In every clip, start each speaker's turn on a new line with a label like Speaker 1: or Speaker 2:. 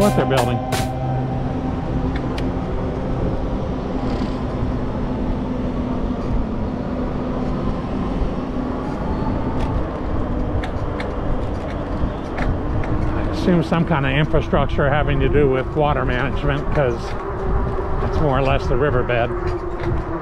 Speaker 1: what they're building. I assume some kind of infrastructure having to do with water management because it's more or less the riverbed.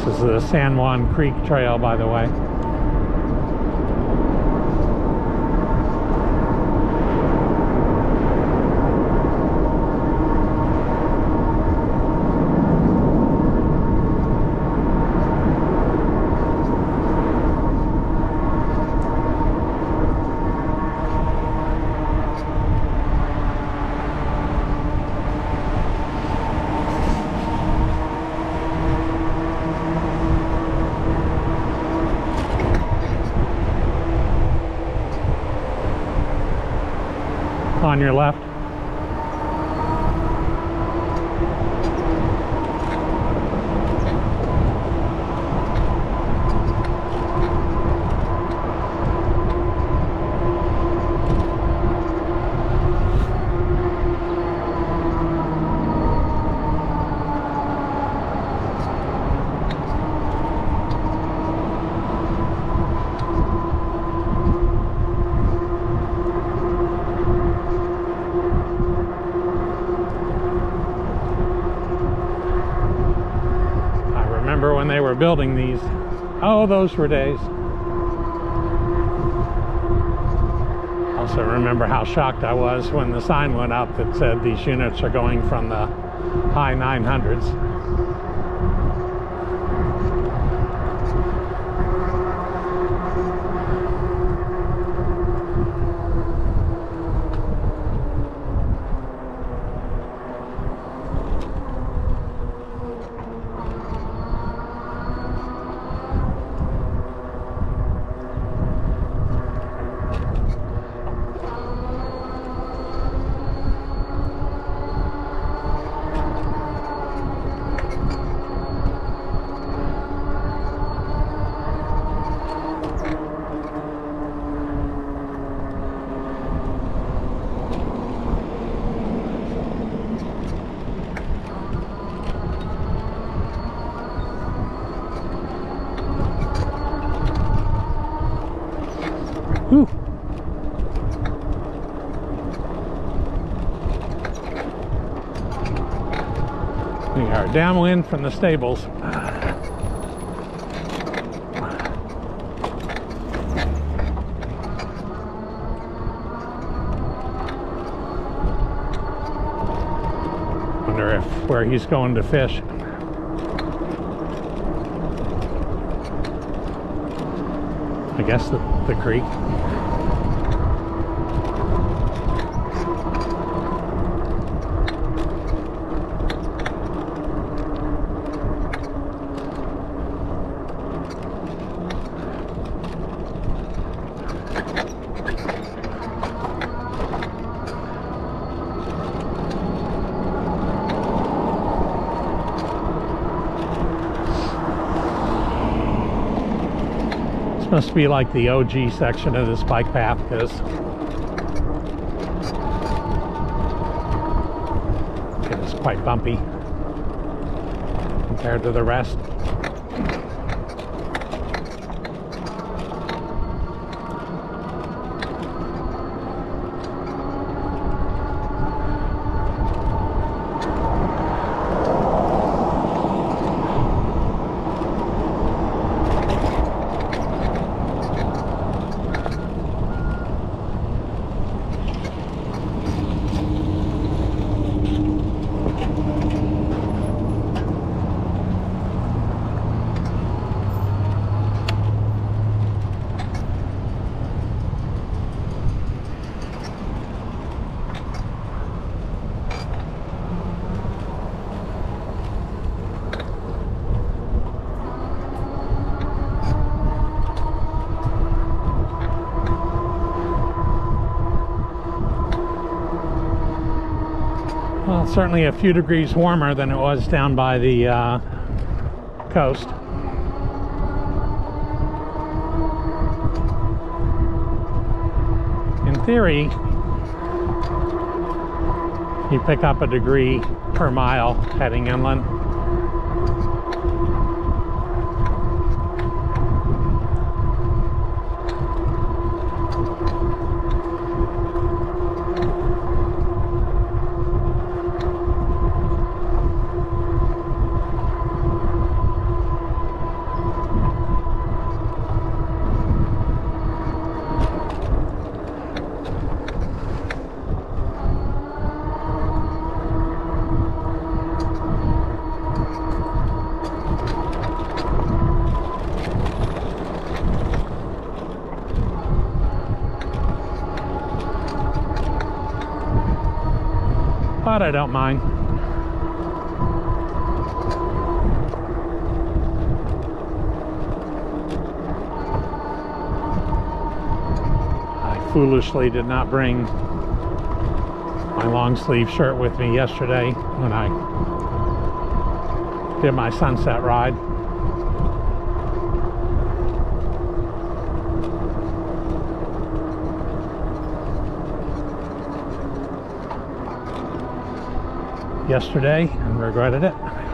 Speaker 1: This is the San Juan Creek Trail, by the way. On your left. I remember when they were building these. Oh, those were days. Also remember how shocked I was when the sign went up that said these units are going from the high 900s. Downwind from the stables. Wonder if where he's going to fish. I guess the, the creek. Must be like the OG section of this bike path because it is quite bumpy compared to the rest. It's certainly a few degrees warmer than it was down by the uh, coast. In theory, you pick up a degree per mile heading inland. But I don't mind. I foolishly did not bring my long sleeve shirt with me yesterday when I did my sunset ride. Yesterday and regretted it.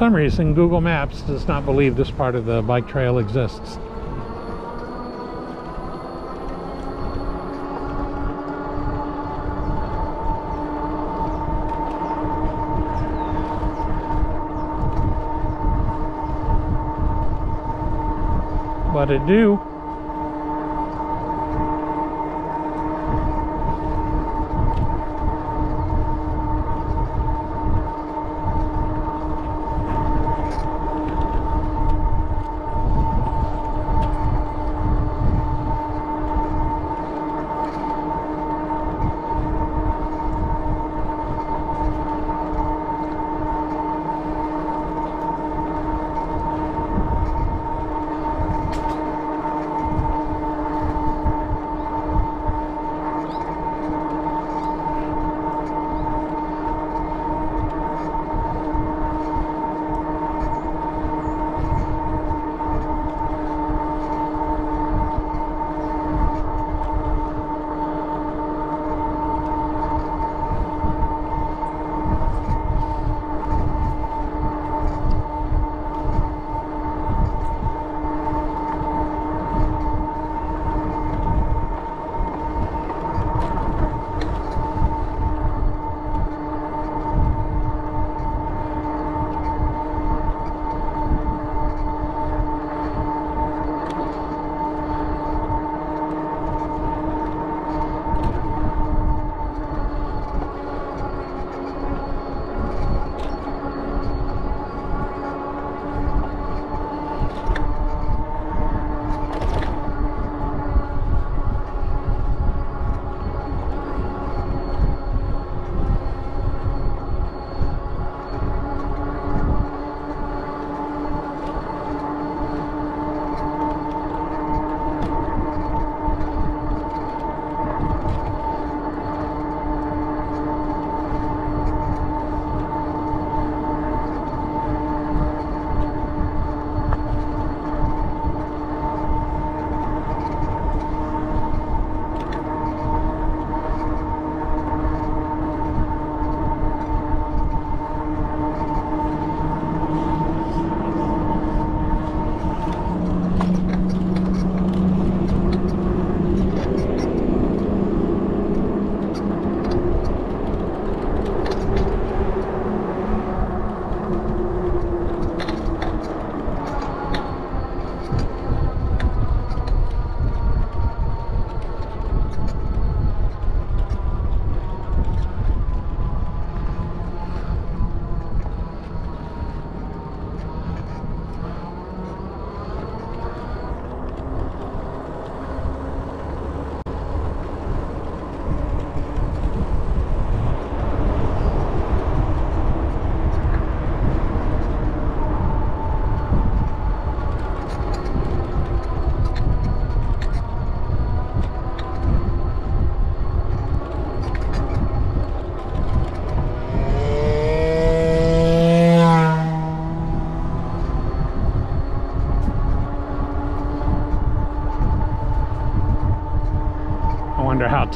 Speaker 1: Some reason, Google Maps does not believe this part of the bike trail exists. But it do.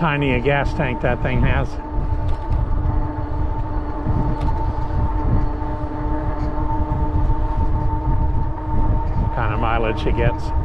Speaker 1: Tiny a gas tank that thing has. Kind of mileage it gets.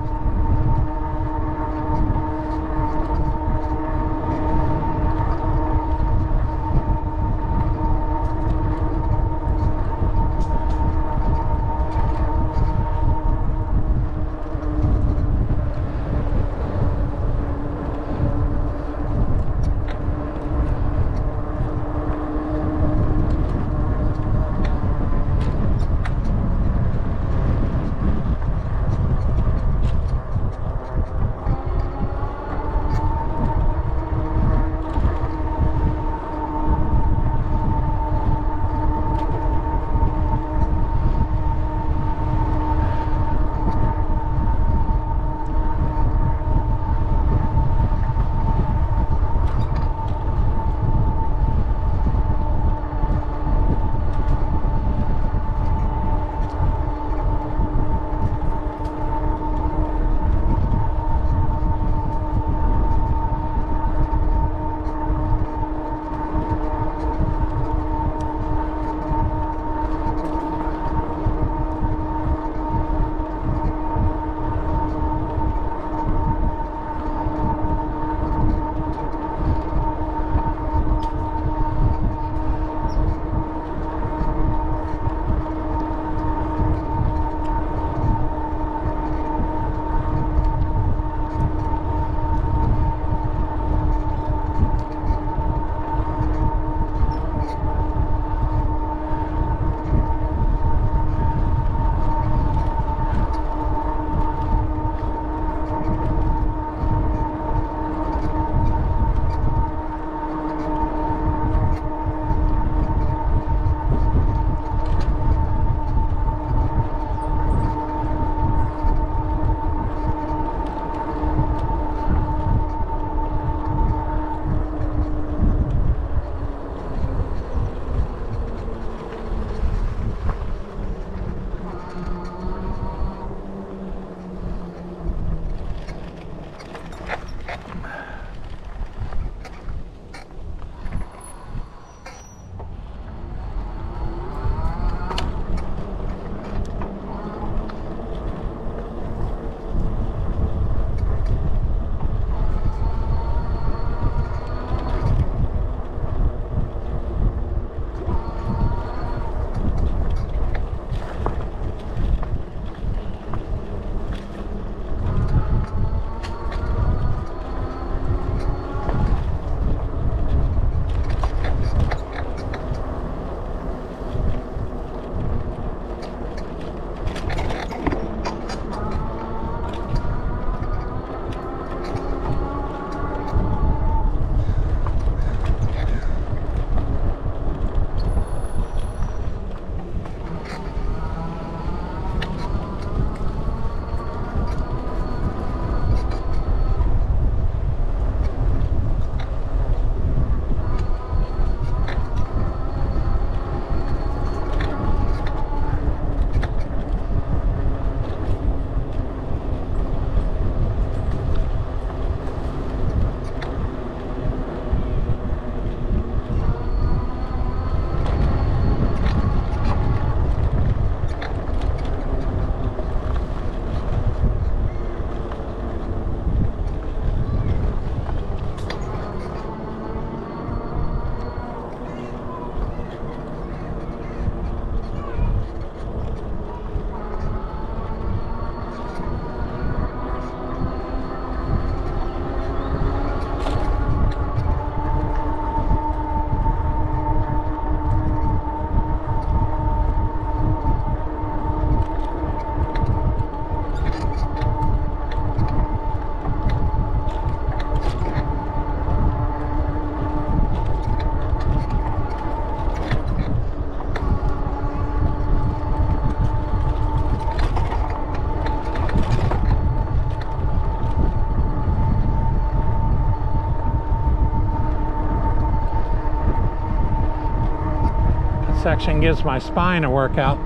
Speaker 1: Section gives my spine a workout.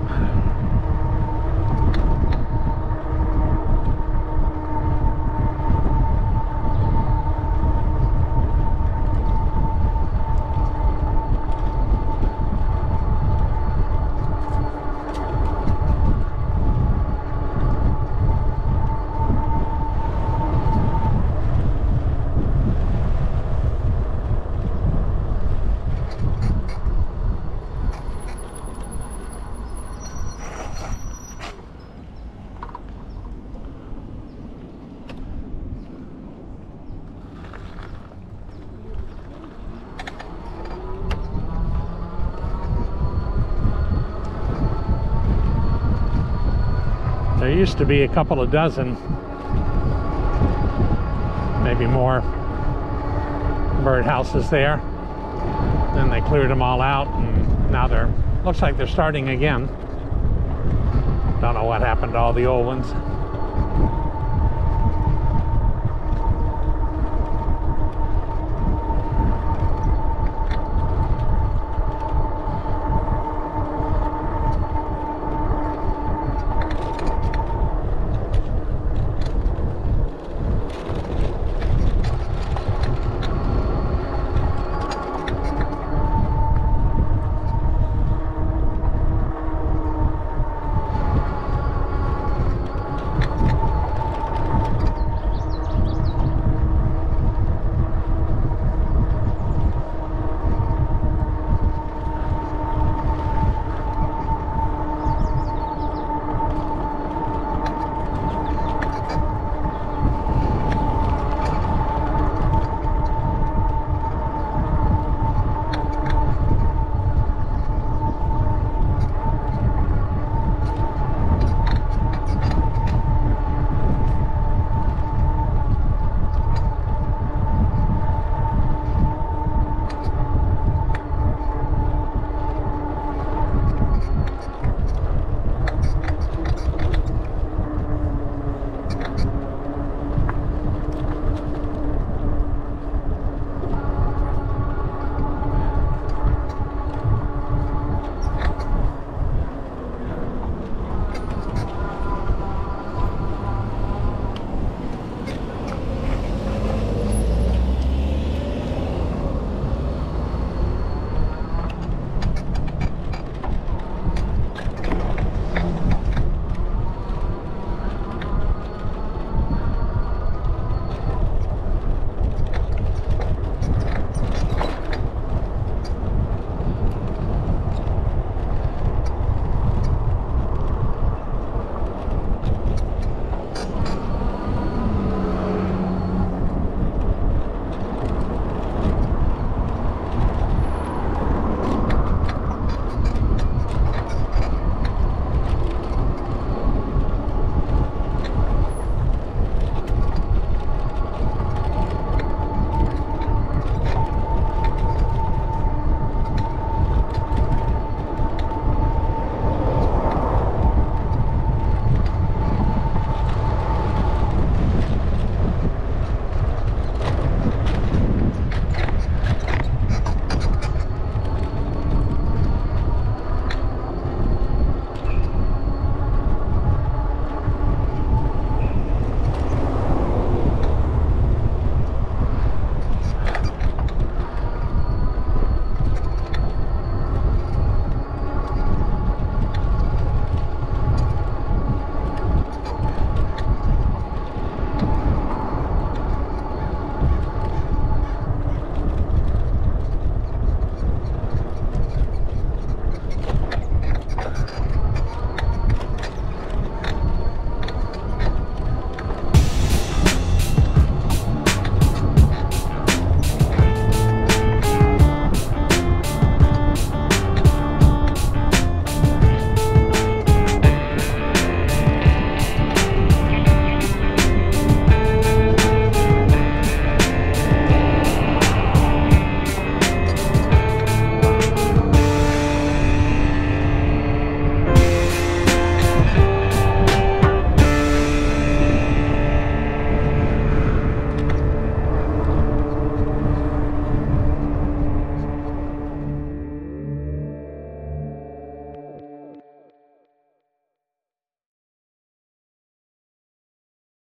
Speaker 1: Used to be a couple of dozen, maybe more birdhouses there. Then they cleared them all out and now they're, looks like they're starting again. Don't know what happened to all the old ones.